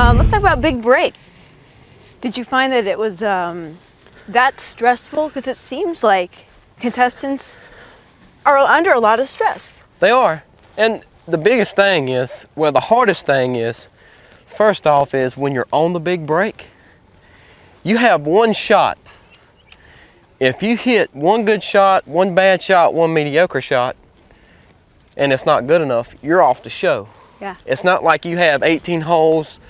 Um, let's talk about Big Break. Did you find that it was um, that stressful? Because it seems like contestants are under a lot of stress. They are. And the biggest thing is, well, the hardest thing is, first off, is when you're on the big break, you have one shot. If you hit one good shot, one bad shot, one mediocre shot, and it's not good enough, you're off the show. Yeah. It's not like you have 18 holes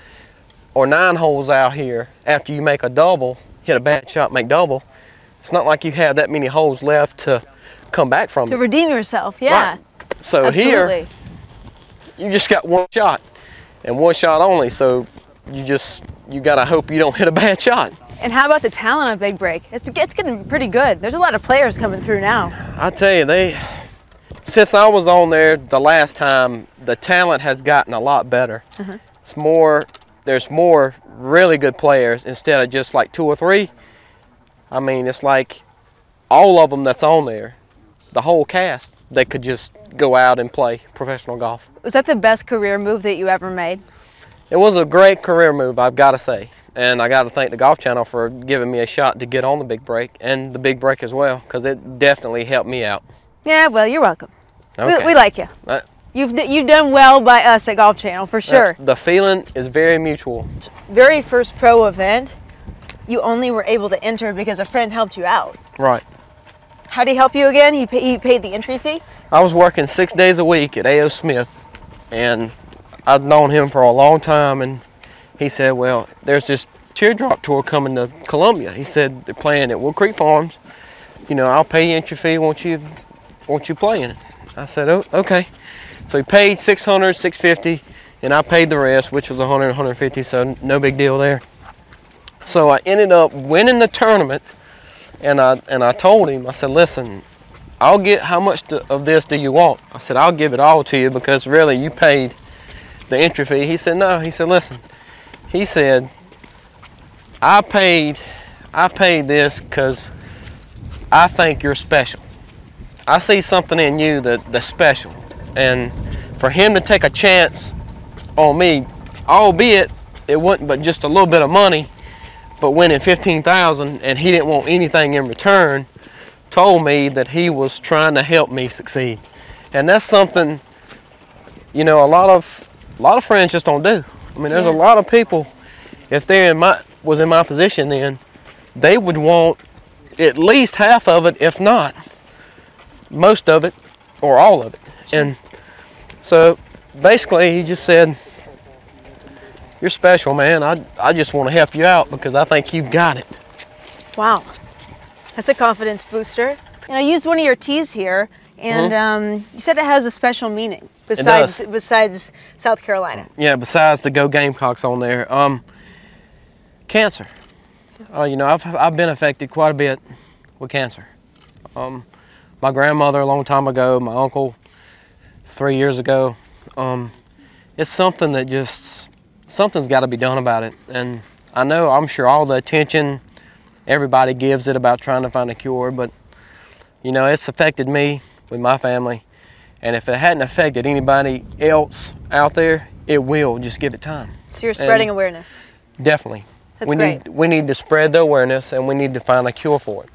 or nine holes out here after you make a double, hit a bad shot, make double. It's not like you have that many holes left to come back from To it. redeem yourself, yeah. Right. So here, you just got one shot and one shot only. So you just, you gotta hope you don't hit a bad shot. And how about the talent on Big Break? It's, it's getting pretty good. There's a lot of players coming through now. I tell you, they, since I was on there the last time, the talent has gotten a lot better. Uh-huh. It's more, there's more really good players instead of just like two or three. I mean, it's like all of them that's on there, the whole cast, they could just go out and play professional golf. Was that the best career move that you ever made? It was a great career move, I've got to say. And I got to thank the Golf Channel for giving me a shot to get on the big break and the big break as well, because it definitely helped me out. Yeah, well, you're welcome. We, we like you. Uh, You've, you've done well by us at Golf Channel, for sure. The feeling is very mutual. Very first pro event, you only were able to enter because a friend helped you out. Right. How did he help you again? He, pay, he paid the entry fee? I was working six days a week at A.O. Smith, and I'd known him for a long time, and he said, well, there's this teardrop tour coming to Columbia. He said they're playing at Woodcreek Farms. You know, I'll pay you entry fee once you, once you play in it. I said, oh, okay. So he paid 600, 650, and I paid the rest, which was 100, 150, so no big deal there. So I ended up winning the tournament, and I and I told him, I said, listen, I'll get how much of this do you want? I said, I'll give it all to you because really you paid the entry fee. He said, no. He said, listen. He said, I paid, I paid this because I think you're special. I see something in you that that's special, and for him to take a chance on me, albeit it wasn't but just a little bit of money, but winning 15,000 and he didn't want anything in return, told me that he was trying to help me succeed. And that's something, you know, a lot of a lot of friends just don't do. I mean, there's a lot of people, if they're in my was in my position then, they would want at least half of it, if not most of it, or all of it. And so basically he just said, You're special, man. I I just want to help you out because I think you've got it. Wow. That's a confidence booster. And I used one of your teas here, and Mm-hmm. um, you said it has a special meaning besides besides South Carolina. Yeah, besides the Go Gamecocks on there, um, cancer. Uh, you know, I've I've been affected quite a bit with cancer. Um, my grandmother a long time ago, my uncle three years ago. Um, it's something that just something's got to be done about it, and I know I'm sure all the attention everybody gives it about trying to find a cure, but you know, it's affected me with my family. And if it hadn't affected anybody else out there, it will. Just give it time. So you're spreading And- awareness. Definitely. That's we great. need we need to spread the awareness and we need to find a cure for it.